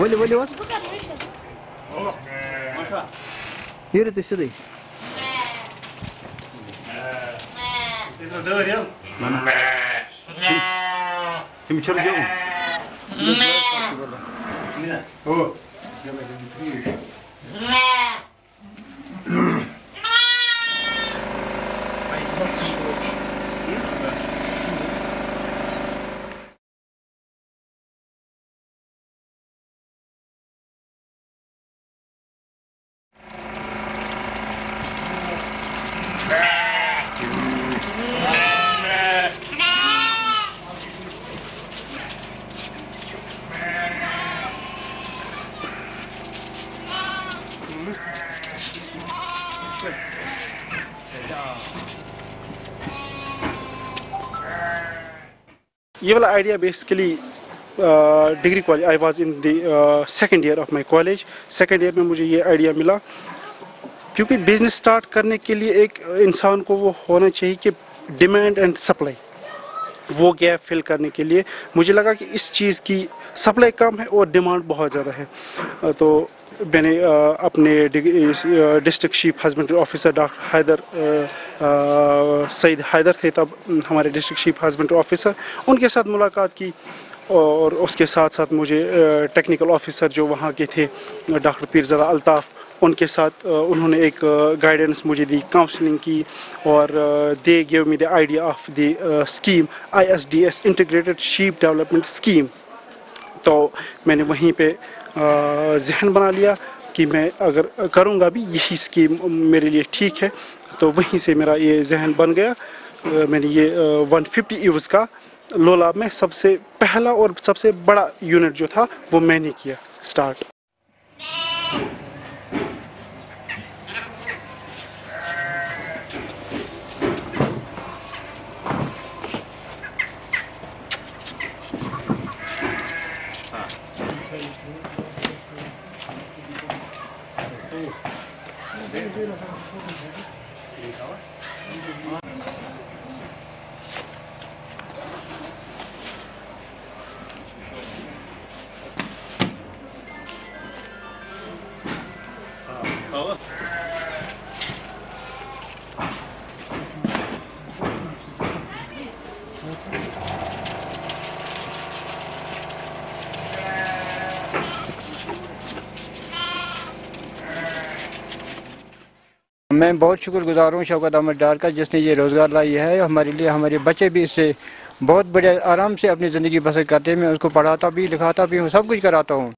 Вали, вали вас. Юрий, ты сюда. Ты сделал реал? Ты мне что делал? О, یہ والا idea basically degree college I was in the second year of my college second year میں مجھے یہ آئیڈیا ملا کیونکہ بزنس سٹارٹ کرنے کے لیے ایک انسان کو وہ ہونا چاہیے کہ ڈیمانڈ اینڈ سپلائی وہ گیپ فل کرنے کے لیے۔ مجھے لگا کہ اس چیز کی سپلائی کم ہے اور ڈیمانڈ بہت زیادہ ہے۔ تو میں نے اپنے district chief husbandry officer doctor Haider Saeed Haider تھے، تب ہمارے ڈسٹرکٹ چیف ہسبینڈری آفیسر، ان کے ساتھ ملاقات کی اور اس کے ساتھ ساتھ مجھے ٹیکنیکل آفیسر جو وہاں کے تھے، ڈاکٹر پیرزادہ الطاف، ان کے ساتھ انہوں نے ایک گائیڈنس مجھے دی کاؤنسلنگ کی اور they gave me the idea of the scheme I S D S integrated sheep development scheme تو میں نے وہیں پہ ذہن بنا لیا کہ میں اگر کروں گا بھی، یہی اسکیم میرے لیے ٹھیک ہے۔ تو وہیں سے میرا یہ ذہن بن گیا۔ میں نے یہ ون ففٹی ایوز کا لولاب میں سب سے پہلا اور سب سے بڑا یونٹ جو تھا، وہ میں نے کیا۔ اسٹارٹ 对对了，多少钱？多少？میں بہت شکر گزار ہوں شوکت احمد ڈار کا جس نے یہ روزگار لائی ہے ہمارے لیے ہمارے بچے بھی اس سے بہت بڑے آرام سے اپنی زندگی بسر کرتے ہیں۔ میں اس کو پڑھاتا بھی، لکھاتا بھی ہوں، سب کچھ کراتا ہوں۔